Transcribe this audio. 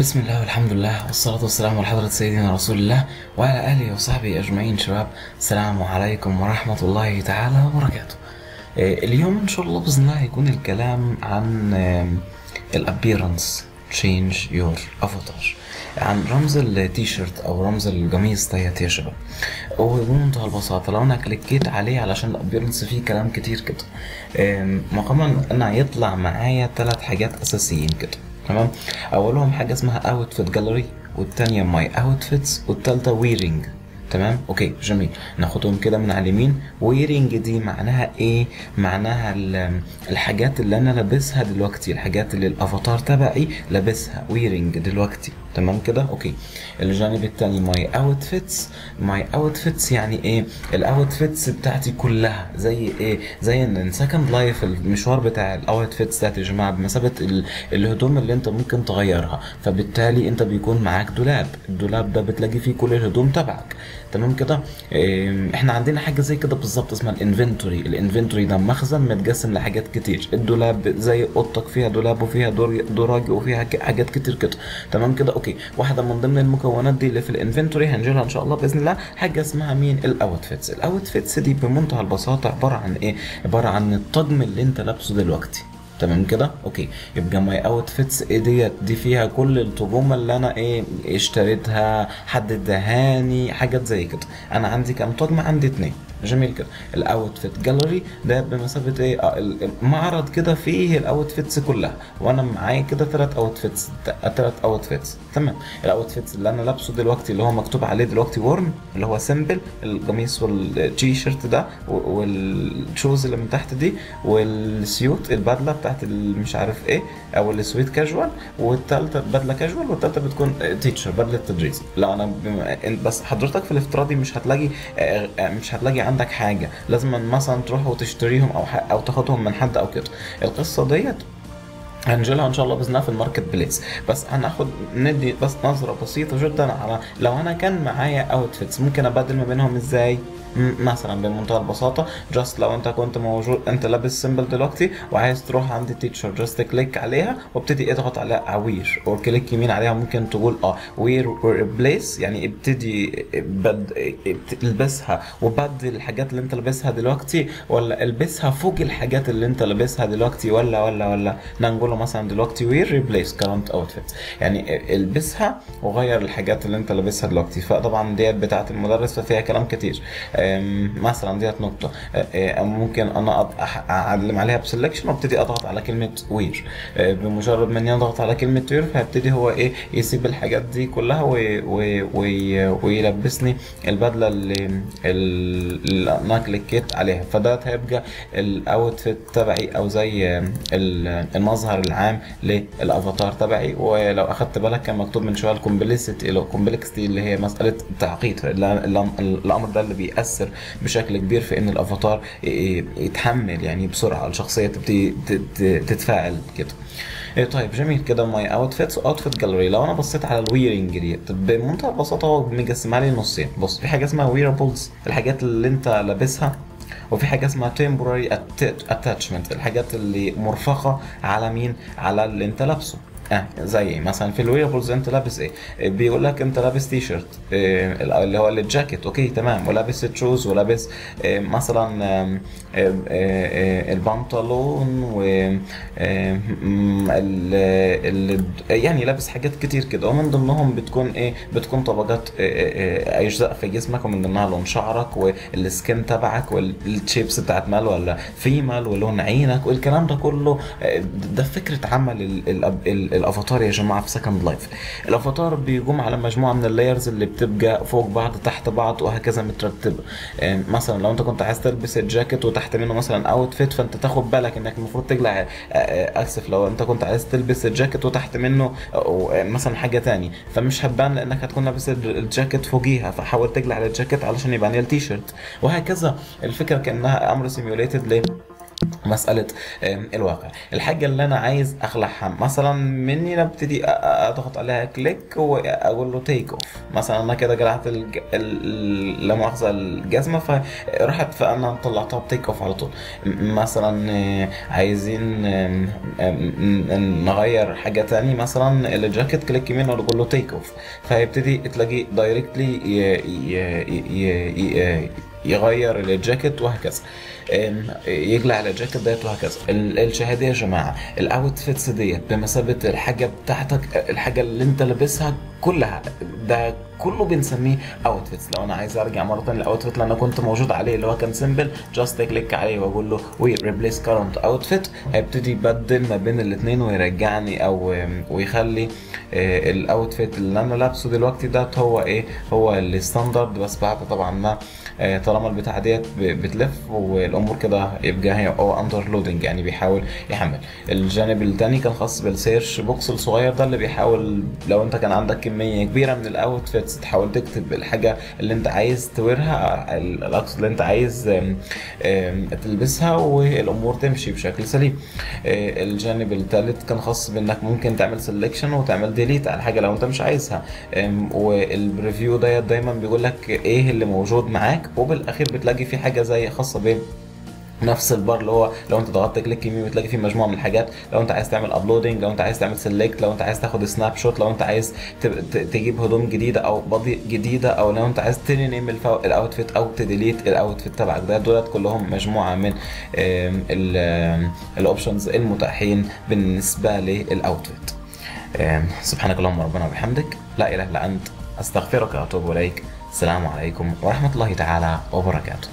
بسم الله والحمد لله والصلاة والسلام على حضرة سيدنا رسول الله وعلى آله وصحبه أجمعين شباب. السلام عليكم ورحمة الله تعالى وبركاته. آه، اليوم إن شاء الله بإذن الله هيكون الكلام عن ال appearance change your avatar عن رمز التيشيرت أو رمز القميص. ديت يا شباب. وبمنتهى البساطة لو أنا click ت عليه علشان ال appearance فيه كلام كتير كده. مقاما أن هيطلع معايا ثلاث حاجات أساسيين كده. تمام؟ أولهم حاجة اسمها outfit gallery والتانية my outfits والتالتة wearing تمام؟ أوكي جميل. ناخدهم كده من على اليمين. wearing دي معناها إيه؟ معناها ال- الحاجات اللي أنا لابسها دلوقتي الحاجات اللي الأفاتار تبعي لابسها. wearing دلوقتي. تمام كده؟ okay. الجانب التاني my outfits my outfits يعني إيه؟ ال outfits بتاعتي كلها. زي إيه؟ زي ان Second Life المشوار بتاع ال outfits بتاعت يا جماعة بمثابة ال- الهدوم اللي أنت ممكن تغيرها. فبالتالي أنت بيكون معاك دولاب. الدولاب ده بتلاقي فيه كل الهدوم تبعك. تمام كده؟ إحنا عندنا حاجة زي كده بالظبط اسمها ال inventory. ال inventory ده مخزن متقسم لحاجات كتير. الدولاب زي اوضتك فيها دولاب وفيها دراج وفيها حاجات كتير كده. تمام كده؟ okay. واحدة من ضمن المكونات دي اللي في ال inventory هنجيلها إن شاء الله بإذن الله حاجة اسمها مين؟ ال outfits ال outfits دي بمنتهى البساطة عبارة عن إيه؟ عبارة عن الطقم اللي أنت لابسه دلوقتي. تمام كده؟ okay. يبقى my outfits ديت دي فيها كل الطقوم اللي أنا إيه اشتريتها حد ادهاني حاجات زي كده. أنا عندي كام؟ طقم؟ عندي اتنين. جميل كده ال outfit gallery ده بمثابة إيه؟ آه، ال- معرض كده فيه ال outfits كلها. وأنا معايا كده ثلاث outfits ثلاث outfits تمام. ال outfits اللي أنا لابسه دلوقتي اللي هو مكتوب عليه دلوقتي worn اللي هو simple القميص والتي شيرت ده وال shoes اللي من تحت دي وال suit البدلة بتاعت مش عارف إيه أو ال suit casual والثالثه بدلة كاجوال والثالثه بتكون teacher بدلة تدريس. لا أنا بس حضرتك في الافتراضي مش هتلاقي آه، آه، مش هتلاقي عندك حاجة لازم مثلا تروح وتشتريهم أو. أو تاخدهم من حد أو كده القصة ديت هنجيلها إن شاء الله بإذن الله في ال marketplace بس هناخد ندي بس نظرة بسيطة جدا على لو أنا كان معايا outfits ممكن أبدل ما بينهم إزاي؟ مثلا بمنتهى البساطة just لو أنت كنت موجود أنت لابس simple دلوقتي وعايز تروح عند ال teacher just click عليها وابتدي اضغط على wear أو click يمين عليها ممكن تقول آه wear replace يعني ابتدي بد... البسها وبدل الحاجات اللي أنت لابسها دلوقتي ولا البسها فوق الحاجات اللي أنت لابسها دلوقتي ولا ولا ولا. نقول له مثلا دلوقتي wear replace current outfit يعني البسها وغير الحاجات اللي انت لابسها دلوقتي. فطبعا ديت بتاعت المدرس ففيها كلام كتير. مثلا ديت نقطة. أ- أ- ممكن أنا أعلم عليها ب selection وابتدي أضغط على كلمة wear أه، بمجرد ما اني أضغط على كلمة wear فهيبتدي هو إيه يسيب الحاجات دي كلها وي وي وي ويلبسني البدلة اللي, اللي أنا clicked عليها. فده هيبقى ال outfit تبعي أو زي ال- المظهر العام للأفاتار تبعي. ولو اخدت بالك كان مكتوب من شوية ال complexity ال complexity اللي هي مسألة التعقيد. ال- ال- الأمر ده اللي بيأثر بشكل كبير في إن الأفاتار يتحمل يعني بسرعة الشخصية تبتدي تتفاعل كده. إيه طيب جميل كده. my outfits outfit gallery لو أنا بصيت على ال wearing دي بمنتهى البساطة هو مقسمها لي نصين بص في حاجة اسمها wearables الحاجات اللي أنت لابسها. وفي حاجة اسمها temporary att- attachment الحاجات اللي مرفقة على مين؟ على اللي انت لابسه. آه زي مثلا في ال wearables انت لابس إيه؟ بيقول لك انت لابس تي شيرت آه اللي هو الجاكيت okay تمام. ولابس shoes ولابس آه مثلا آه، آه، البنطلون و ال- يعني لابس حاجات كتير كده. ومن ضمنهم بتكون إيه؟ بتكون طبقات آه، آه، آه، أجزاء في جسمك ومن ضمنها لون شعرك وال skin تبعك وال shapes بتاعت male ولا female ولون عينك والكلام ده كله. آه، ده فكرة عمل الأفاتار يا جماعة في Second Life ال avatar بيقوم على مجموعة من ال layers اللي بتبقى فوق بعض تحت بعض وهكذا مترتبة. آه، مثلا لو أنت كنت عايز تلبس الجاكيت وتحت منه مثلا outfit فأنت تاخد بالك إنك المفروض تقلع آه، آه، آسف لو أنت كنت عايز تلبس الجاكيت وتحت منه آه، مثلا حاجة تاني فمش هتبان لأنك هتكون لابس الج- الجاكيت فوقيها. فحاول تقلع الجاكيت علشان يبان التيشيرت وهكذا. الفكرة كأنها أمر simulated ليه؟ آم، الواقع. الحاجة اللي أنا عايز أخلعها مثلا مني ابتدي أضغط عليها click وأقول له take off مثلا أنا كده قلعت الج... ال... لا مؤاخذة الجزمة فراحت فأنا طلعتها ب take off على طول. مثلا آه، عايزين نغير حاجة تاني مثلا الجاكيت click يمين وأقول له take off فيبتدي تلاقي directly يغير الجاكيت وهكذا. يقلع الجاكيت ديت وهكذا. ال- الشهادة يا جماعة ال outfits ديت بمثابة الحاجة بتاعتك الحاجة اللي انت لابسها كلها ده كله بنسميه outfits لو أنا عايز أرجع مرة تانية ال outfit اللي أنا كنت موجود عليه اللي هو كان simple just click عليه وأقول له wear replace current outfit هيبتدي يبدل ما بين الاثنين ويرجعني أو ويخلي آه، ال outfit اللي أنا لابسه دلوقتي ده هو إيه؟ هو ال standard. بس بعد طبعا ما آه، طالما البتاعة ديت بتلف والأمور كده يبقى هي هو under loading يعني بيحاول يحمل. الجانب التاني كان خاص بال search box الصغير ده اللي بيحاول لو أنت كان عندك كمية كبيرة من ال outfits تحاول تكتب الحاجة اللي انت عايز ت wear ها ال- الأقصد اللي انت عايز تلبسها والأمور تمشي بشكل سليم. آه، الجانب الثالث كان خاص بإنك ممكن تعمل selection وتعمل delete على حاجة لو انت مش عايزها. وال preview ديت دايما بيقول لك إيه اللي موجود معاك وبالأخير بتلاقي في حاجة زي خاصة ب نفس البار اللي هو لو انت ضغطت click يمين بتلاقي فيه مجموعة من الحاجات لو انت عايز تعمل uploading لو انت عايز تعمل select لو انت عايز تاخد snapshot لو انت عايز تجيب هدوم جديدة أو body جديدة أو لو انت عايز الفو- ال outfit أو ت delete ال outfit تبعك. ده دولت كلهم مجموعة من ال options المتاحين بالنسبة لل outfit سبحانك اللهم ربنا وبحمدك. لا إله إلا أنت. أستغفرك وأتوب إليك. السلام عليكم ورحمة الله تعالى وبركاته.